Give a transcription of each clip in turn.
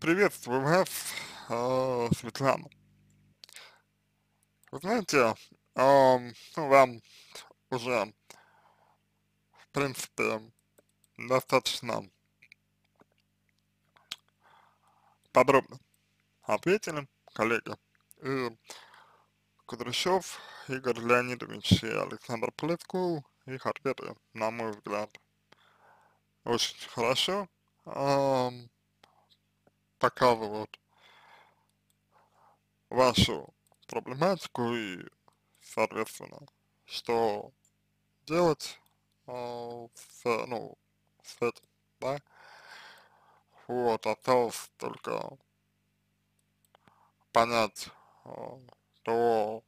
Приветствую вас, э, Светлана. Вы знаете, ам, ну, вам уже, в принципе, достаточно подробно ответили коллеги. И Кудряшов Игорь Леонидович и Александр Плескул, их ответы, на мой взгляд, очень хорошо ам, показывают вашу проблематику и, соответственно, что делать э, с, ну, с этим, да. Вот, осталось только понять э, то,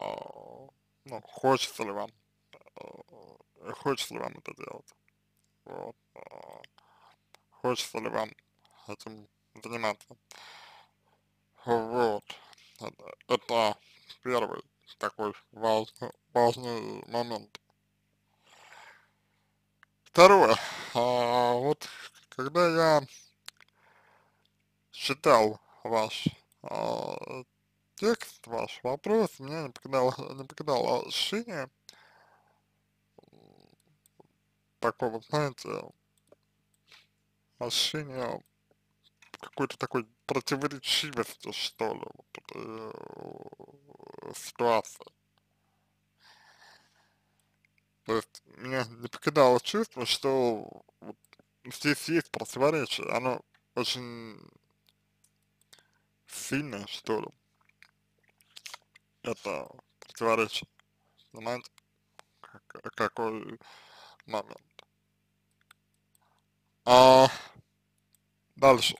э, ну, хочется ли вам, э, хочется ли вам это делать. Вот, э, хочется ли вам этим заниматься. Вот. Это, это первый такой важный, важный момент. Второе. А, вот когда я читал ваш а, текст, ваш вопрос, меня не покидало, не покидало ощущение такого, знаете, ощущение какой-то такой противоречивости, что ли, вот э, ситуации. То есть меня не покидало чувство, что вот здесь есть противоречие, оно очень сильное, что ли, это противоречие, понимаете, как, какой момент. А дальше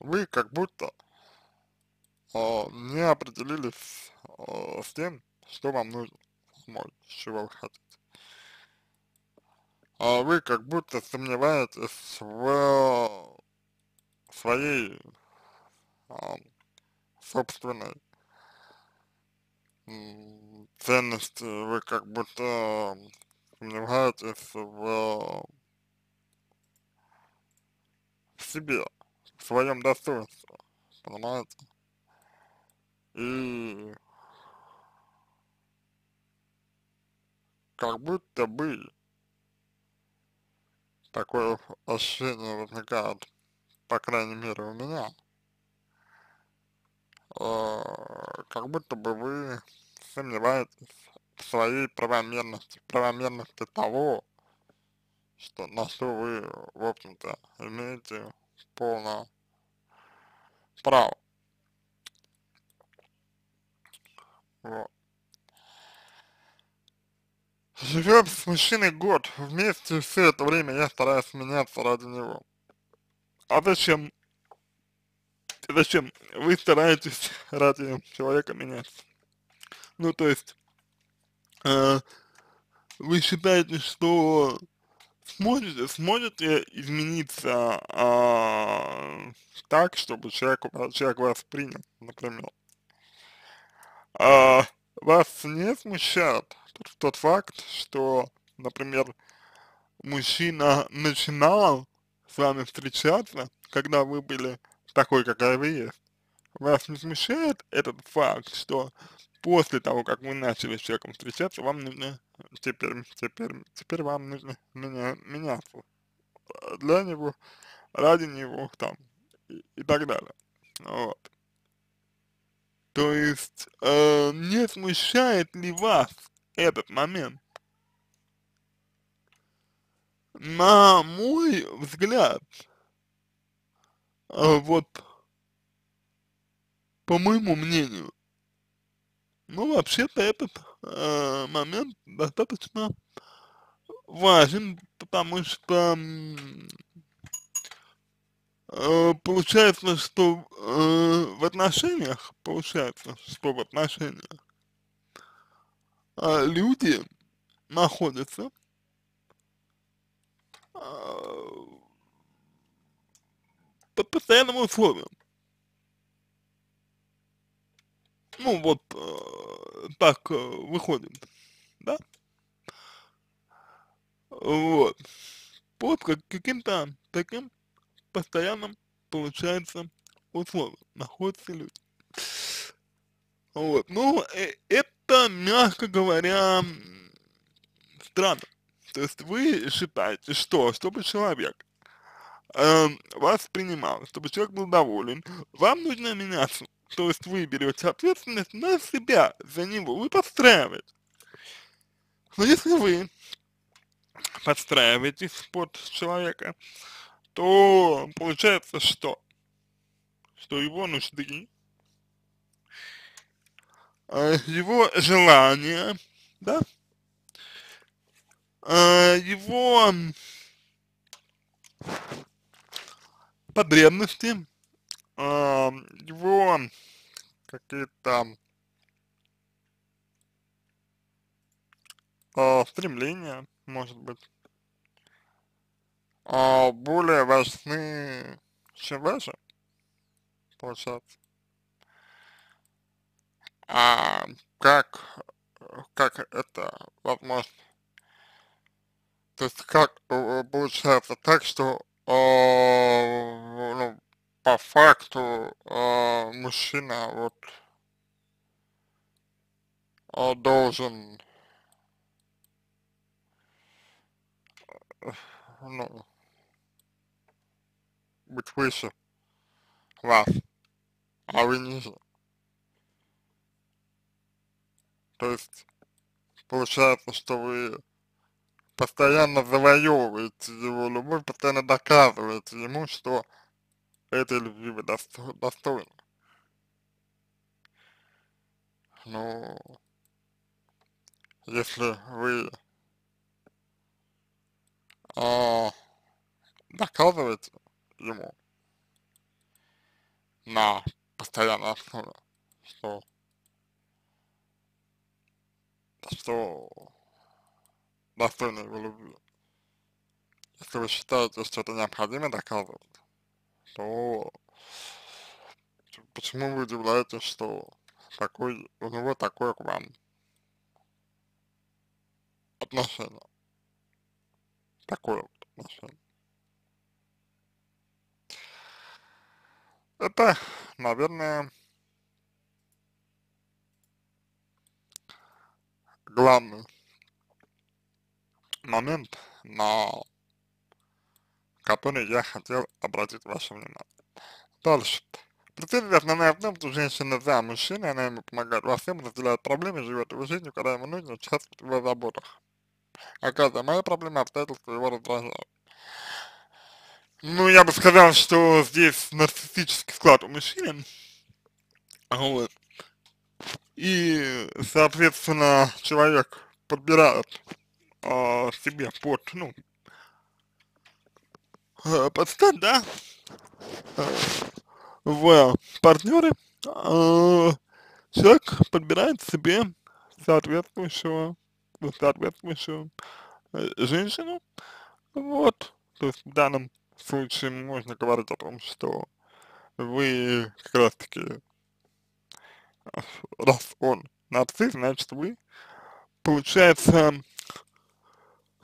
вы как будто э, не определились э, с тем, что вам нужно самой, чего вы хотите. А вы как будто сомневаетесь в своей э, собственной ценности, вы как будто сомневаетесь в, в себе в своем достоинстве, понимаете? И как будто бы такое ощущение возникает, по крайней мере у меня, э, как будто бы вы сомневаетесь в своей правомерности, правомерности того, что, на что вы, в общем-то, имеете полное право. Вот. Живем с мужчиной год, вместе все это время я стараюсь меняться ради него. А зачем, зачем вы стараетесь ради человека меняться? Ну, то есть, э, вы считаете, что сможете, сможете измениться а, так, чтобы человек, человек вас принял, например. А, вас не смущает тот, тот факт, что, например, мужчина начинал с вами встречаться, когда вы были такой, какая вы есть. Вас не смущает этот факт, что после того, как вы начали с человеком встречаться, вам нужно теперь, теперь, теперь вам нужно меня, меняться для него, ради него, там, и, и так далее. Вот. То есть, э, не смущает ли вас этот момент? На мой взгляд, э, вот, по моему мнению, ну, вообще-то этот э, момент достаточно важен, потому что э, получается, что э, в отношениях, получается, что в отношениях э, люди находятся э, под постоянным условием. Ну, вот э, так э, выходит, да? Вот. Под как, каким-то таким постоянном, получается, условиях находятся люди. Вот, ну, э это, мягко говоря, странно. То есть вы считаете, что, чтобы человек э, вас принимал, чтобы человек был доволен, вам нужно меняться. То есть вы берете ответственность на себя, за него, вы подстраиваете. Но если вы подстраиваетесь под человека, то получается что? Что его нужды, э, его желания, да, э, его потребности, его какие-то э, стремления, может быть, э, более важны, чем ваши, получается. А как, как это возможно? То есть как получается так, что э, ну, по факту э, мужчина вот э, должен ну, быть выше вас, а вы ниже. То есть получается, что вы постоянно завоевываете его любовь, постоянно доказываете ему, что этой любви вы досто достойны. Ну, если вы а, доказываете ему на постоянной основе, что что достойны его любви. Если вы считаете, что это необходимо доказывать, то почему вы удивляетесь, что такой, у него такое к вам отношение? Такое отношение. Это, наверное, главный момент, на который я хотел обратить ваше внимание. Дальше. Основная в том, что женщина за мужчиной, она ему помогает во всем, разделяет проблемы, живет его жизнью, когда ему нужно участвовать в его заботах. Оказывается, мои проблемы, обстоятельства его раздражают. Ну, я бы сказал, что здесь нарциссический склад у мужчин. Вот. И, соответственно, человек подбирает э, себе под, ну, э, под стать, да, э, в партнеры, э, человек подбирает себе соответствующего, соответствующую э, женщину, вот, то есть в данном случае можно говорить о том, что вы как раз таки, раз он нарцисс, значит вы, получается,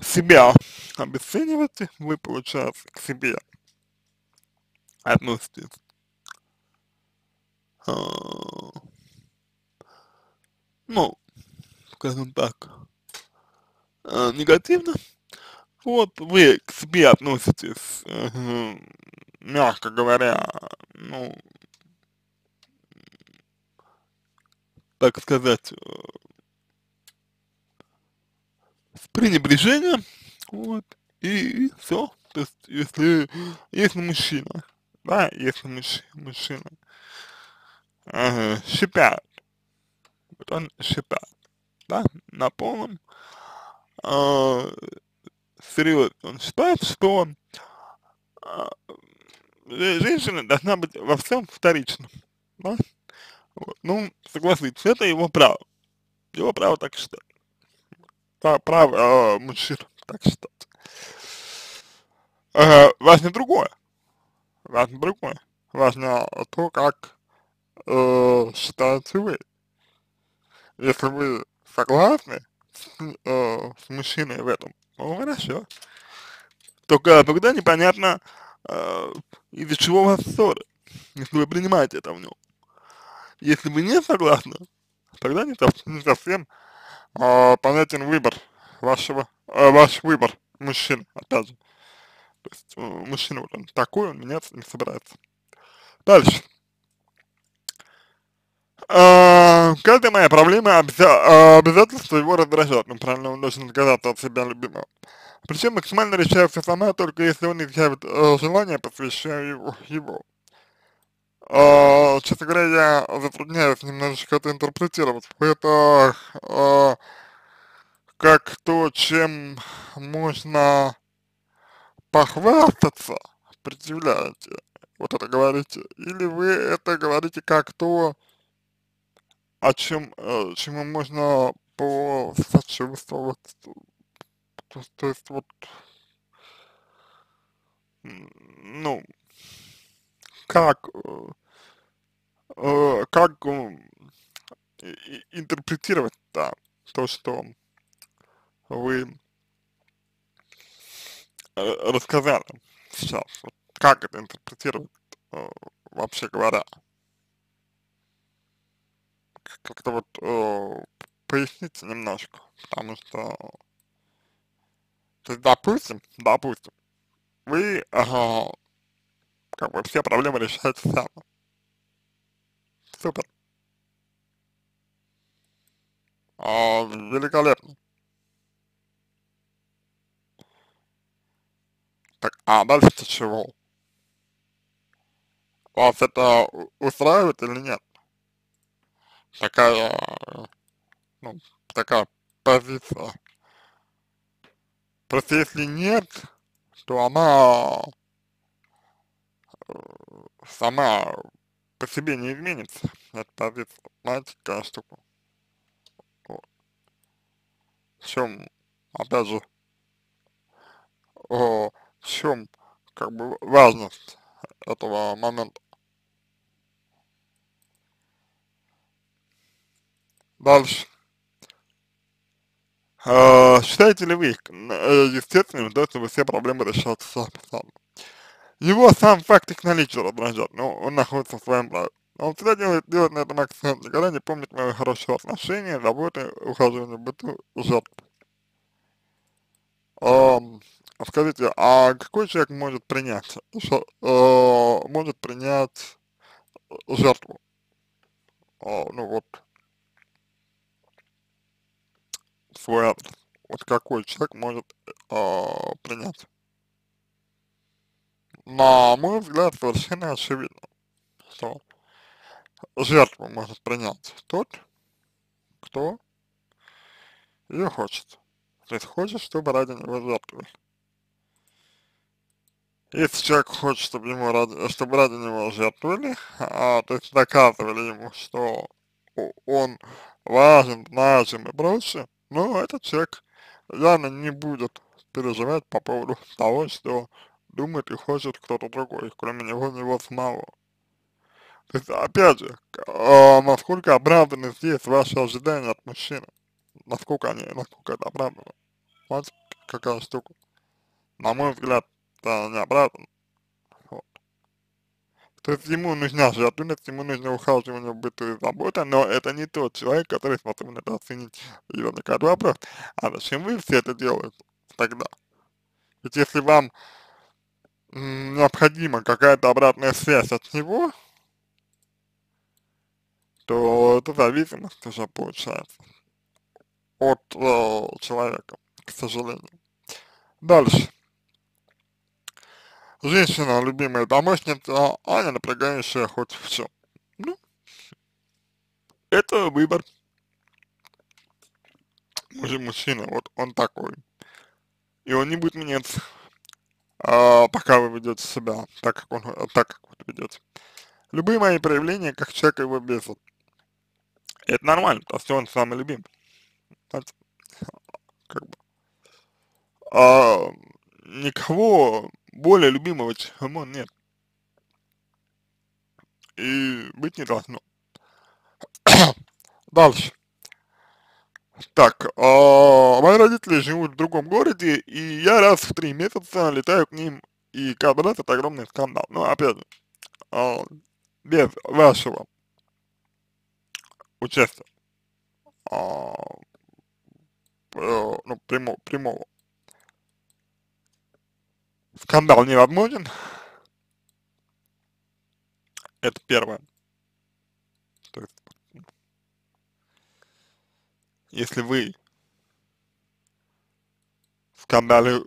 себя обесцениваете, вы, получается, к себе относитесь. А, ну, скажем так, а, негативно, вот вы к себе относитесь, э, мягко говоря, ну, так сказать, с пренебрежением, вот, и, и все. То есть, если, если мужчина, да, если мужч, мужчина э, щипят, вот он щипят, да, на полном э, серьезно, он считает, что э, женщина должна быть во всем вторичным, да, вот, ну, согласитесь, это его право, его право так считать право э, мужчин так считать. Э, важно другое. Важно другое. Важно то, как э, считаете вы. Если вы согласны с, э, с мужчиной в этом, ну хорошо. Только тогда непонятно, э, из-за чего у вас ссоры, если вы принимаете это в нем. Если вы не согласны, тогда не, не совсем э, понятен выбор вашего, э, ваш выбор мужчины, опять же. То есть э, мужчина вот он такой, он меняться не собирается. Дальше. А, каждая моя проблема обяза обязательство его раздражает, ну правильно, он должен отказаться от себя любимого. Причем максимально решается сама, только если он изъявит э, желание, посвящая его. его. Э, честно говоря, я затрудняюсь немножечко это интерпретировать. Это э, как то, чем можно похвастаться, предъявляете, вот это говорите, или вы это говорите как то, о чем, э, чему можно посочувствовать, то, то есть вот, ну, как, э, э как интерпретировать, да, то, что вы э, рассказали сейчас, как это интерпретировать, вообще говоря? Как-то вот э, поясните немножко, потому что, то есть, допустим, допустим, вы, э, как бы все проблемы решаете сами. Супер. А, великолепно. Так, а дальше чего? Вас это устраивает или нет? такая, ну, такая позиция. Просто если нет, то она сама по себе не изменится, эта позиция, какая штука. Вот. В чем, опять же, о, в чем, как бы, важность этого момента. Дальше. А, считаете ли вы, э, естественным, чтобы все проблемы решаться сами, сами? Его сам факт их наличия раздражает, но он находится в своем праве. Он всегда делает, делает на этом акцент, никогда не помнит моего хорошего отношения, работы, ухаживания, быту, жертв. А, скажите, а какой человек может принять, а, может принять жертву? А, ну вот, свой адрес. Вот какой человек может э, принять. На мой взгляд, совершенно очевидно, что жертву может принять тот, кто ее хочет. То есть хочет, чтобы ради него жертвовали. Если человек хочет, чтобы ему ради, чтобы ради него жертвовали, а, то есть доказывали ему, что он важен, значим и прочее, но этот человек явно не будет переживать по поводу того, что думает и хочет кто-то другой, кроме него, него самого. То есть, опять же, э, насколько оправданы здесь ваши ожидания от мужчины, насколько они, насколько это оправдано. Вот какая штука. На мой взгляд, это не оправдано. То есть ему нужна жертвенность, ему нужно ухаживание, быту и забота, но это не тот человек, который способен это оценить. И возникает вопрос, а зачем вы все это делаете тогда? Ведь если вам необходима какая-то обратная связь от него, то это зависимость уже получается от э, человека, к сожалению. Дальше женщина, любимая домощница, а не напрягающая хоть в чем. Ну, это выбор. Мужчина, вот он такой. И он не будет меняться, пока вы ведете себя так, как он, так, как вы ведете. Любые мои проявления, как человека его бесит. Это нормально, потому что он самый любимый. Знаете, как бы. А, никого более любимого, чем он, нет. И быть не должно. Дальше. Так, а, мои родители живут в другом городе, и я раз в три месяца летаю к ним и каждый раз это огромный скандал. Но опять же, э, без вашего участия, э, э, ну, прямого, прямого, скандал невозможен, это первое. То есть, если вы в скандале,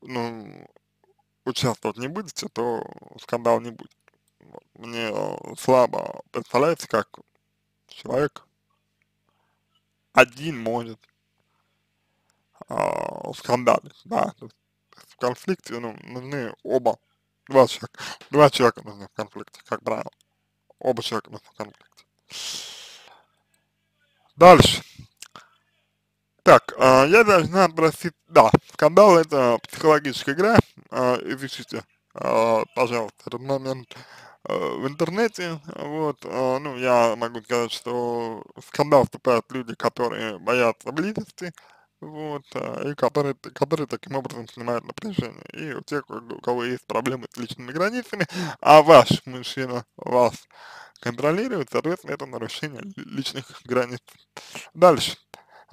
ну, участвовать не будете, то скандал не будет. Мне слабо представляется, как человек один может э, скандалить, да, то есть в конфликте ну, нужны оба, два человека, два человека нужны в конфликте, как правило, оба человека нужны в конфликте. Дальше. Так, э, я должна просить, да, скандал это психологическая игра, э, изучите, э, пожалуйста, этот момент в интернете, вот, ну, я могу сказать, что в скандал вступают люди, которые боятся близости, вот, и которые, которые таким образом снимают напряжение, и у тех, у кого есть проблемы с личными границами, а ваш мужчина вас контролирует, соответственно, это нарушение личных границ. Дальше.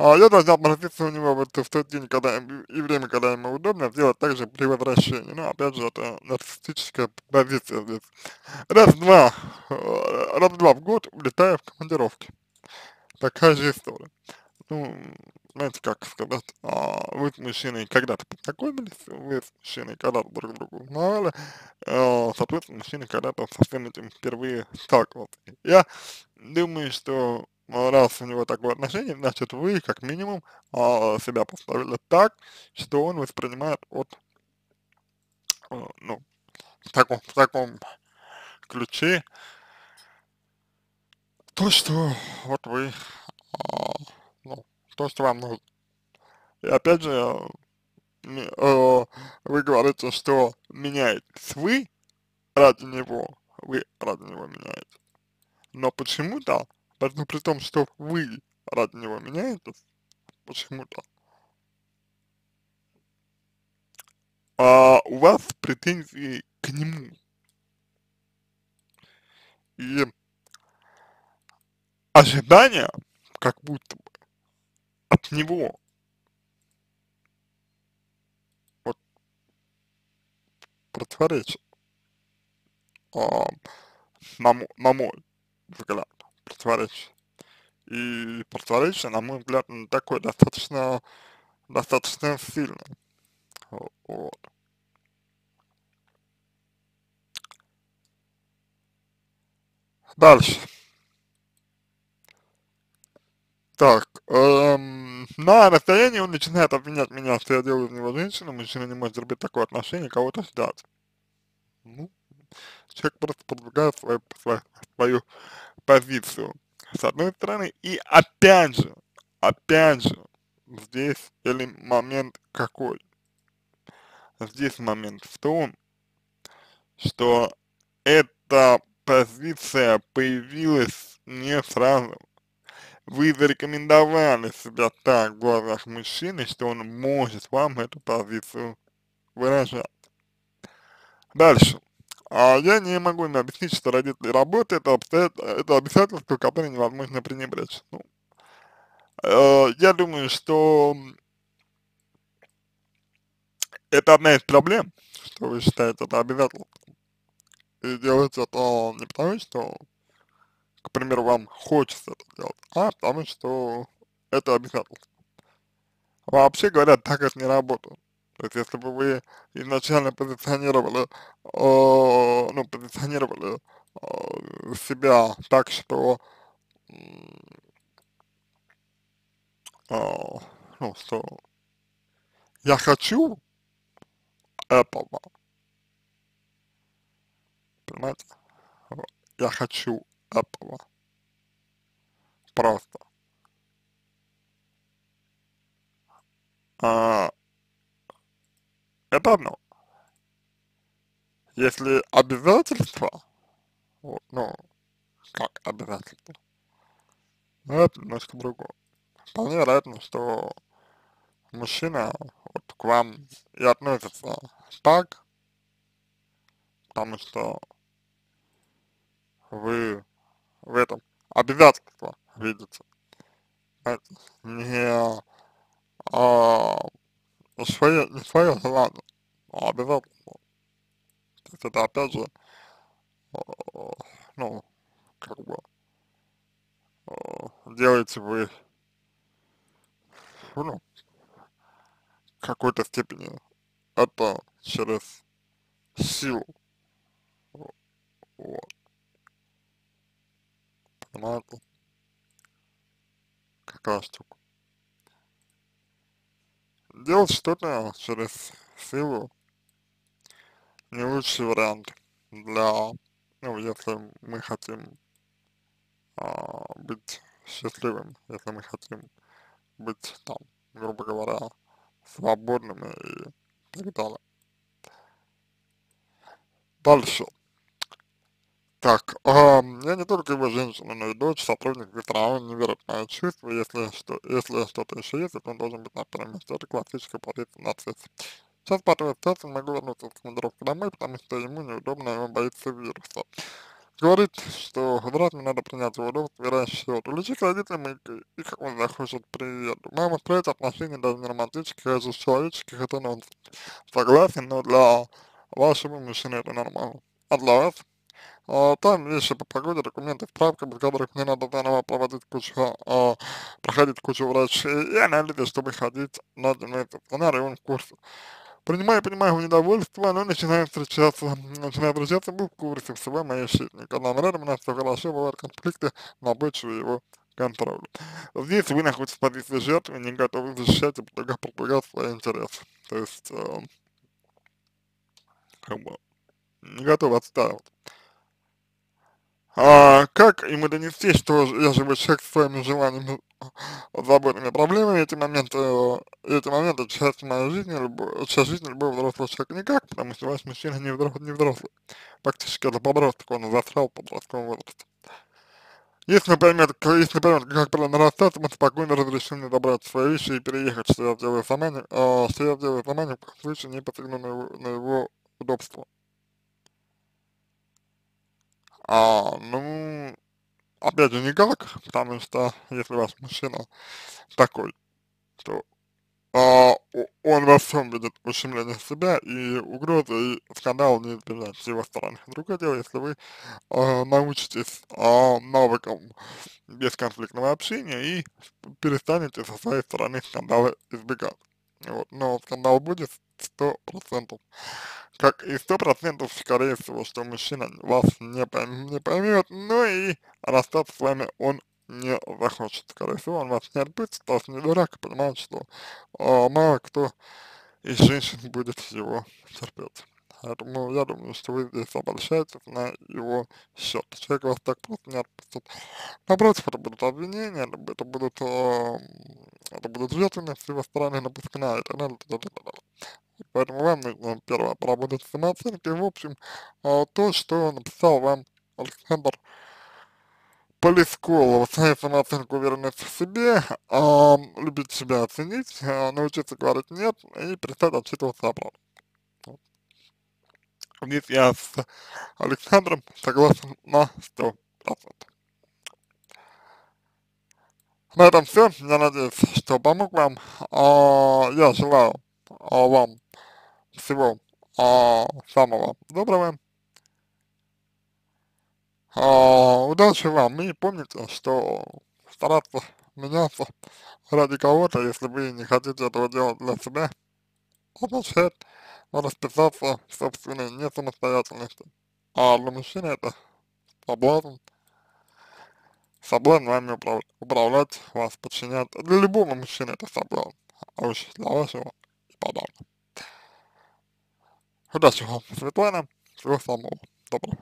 А я должна обратиться у него вот в тот день, когда и время, когда ему удобно, сделать также при возвращении. Ну, опять же, это нарциссическая позиция здесь. Раз-два, э, раз-два в год улетаю в командировки. Такая же история. Ну, знаете, как сказать, а, вы с мужчиной когда-то познакомились, вы с мужчиной когда-то друг друга узнавали, а, соответственно, мужчина когда-то со всем этим впервые сталкивался. Я думаю, что раз у него такое отношение, значит вы как минимум а, себя поставили так, что он воспринимает от, а, ну, в таком, в таком ключе, то, что вот вы, а, ну, то, что вам нужно. И опять же, вы говорите, что меняетесь вы ради него, вы ради него меняетесь. Но почему-то даже при том, что вы ради него меняетесь, почему-то, а у вас претензии к нему. И ожидания, как будто бы, от него, вот, противоречат, а, на, на мой взгляд противоречие. И противоречие, на мой взгляд, такое достаточно, достаточно сильное. Вот. Дальше. Так, эм, на расстоянии он начинает обвинять меня, что я делаю из него женщину, мужчина не может терпеть такое отношение, кого-то ждать. Ну, человек просто продвигает свою, свою, свою позицию, с одной стороны, и опять же, опять же, здесь или момент какой? Здесь момент в том, что эта позиция появилась не сразу. Вы зарекомендовали себя так в глазах мужчины, что он может вам эту позицию выражать. Дальше. А я не могу им объяснить, что родители работают, это, это обязательство, которое невозможно пренебречь. Ну, э, я думаю, что это одна из проблем, что вы считаете это обязательно. И делаете это не потому, что, к примеру, вам хочется это делать, а потому что это обязательство. Вообще говоря, так это не работает. То есть, если бы вы изначально позиционировали, э, ну, позиционировали э, себя так, что, э, ну, что я хочу этого, понимаете? Я хочу этого. Просто. А, это одно. Если обязательства, вот, ну, как обязательства, ну, это немножко другое. Вполне вероятно, что мужчина вот к вам и относится так, потому что вы в этом обязательство видите, знаете, не, а, свое, не свое желание, а обязательство. То есть это опять же, ну, как бы, делаете вы, ну, в какой-то степени это через силу, вот, понимаете, какая штука. Делать что-то через силу не лучший вариант для, ну, если мы хотим а, быть счастливым, если мы хотим быть там, грубо говоря, свободными и так далее. Дальше. Так, а, я не только его женщина, но и дочь, сотрудник ресторана, не верит в мои чувства, если что, если что-то еще есть, то он должен быть на первом месте. Это классическая позиция нацисти. Сейчас по ситуации могу вернуться с командировки домой, потому что ему неудобно, и он боится вируса. Говорит, что брат мне надо принять его удобство и расчет. Улечить родителям и, и как он захочет приеду. Мама строить отношения даже не романтических, а же человеческих, это нонсенс. Согласен, но для вашего мужчины это нормально. А для вас? А, там вещи по погоде, документы, справка, без которых мне надо заново проводить кучу, а, проходить кучу врачей и анализы, чтобы ходить на стационар, и он в курсе. Принимаю, понимаю его недовольство, но начинаю встречаться, начинаю встречаться, был в курсе всего моей жизни. Когда мы рядом, у нас все хорошо, бывают конфликты, но обычно его контролю. Здесь вы находитесь в позиции жертвы, не готовы защищать и продвигать свои интересы. То есть, э, как бы, не готовы отстаивать. А, как ему донести, что я живой человек с своими желаниями, заботами, проблемами, эти моменты, эти моменты часть моей жизни, любой, часть жизни любого взрослого человека никак, потому что ваш мужчина не взрослый, не взрослый. Фактически это подросток, он застрял в возрасте. Если поймет, если поймет, как правильно расстаться, мы спокойно разрешим мне добрать свои вещи и переехать, что я сделаю сама, э, что я сделаю сама, ни в случае не посягну на его, на его удобство. А, ну, опять же, никак, потому что если ваш мужчина такой, то а, он во всем видит ущемление себя и угрозы, и скандал не избежать с его стороны. Другое дело, если вы а, научитесь а, навыкам бесконфликтного общения и перестанете со своей стороны скандалы избегать. Вот. Но скандал будет сто процентов как и сто процентов, скорее всего, что мужчина вас не, пойм не поймет, ну и расстаться с вами он не захочет. Скорее всего, он вас не отпустит, потому не дурак, понимает, что э, мало кто из женщин будет его терпеть. Поэтому я думаю, что вы здесь обольщаетесь на его счет. Человек вас так просто не отпустит. Напротив, это будут обвинения, это будут, э, это будут жертвенность с его стороны напускная и так далее, и так далее. Поэтому вам нужно первое поработать с. В общем, а, то, что написал вам Александр Полискол, восстановить самооценку, уверенность в себе, а, любить себя оценить, а, научиться говорить нет и перестать отчитываться обратно. Вот. Здесь я с Александром согласен на 100%. На этом все. Я надеюсь, что помог вам. Я желаю вам всего а, самого доброго. А, удачи вам и помните, что стараться меняться ради кого-то, если вы не хотите этого делать для себя, означает расписаться в собственной не самостоятельности. А для мужчины это соблазн, соблазн вами управлять вас подчинять. Для любого мужчины это соблазн, а уж для вашего и подавно. Удачи вам, Светлана. Всего самого доброго.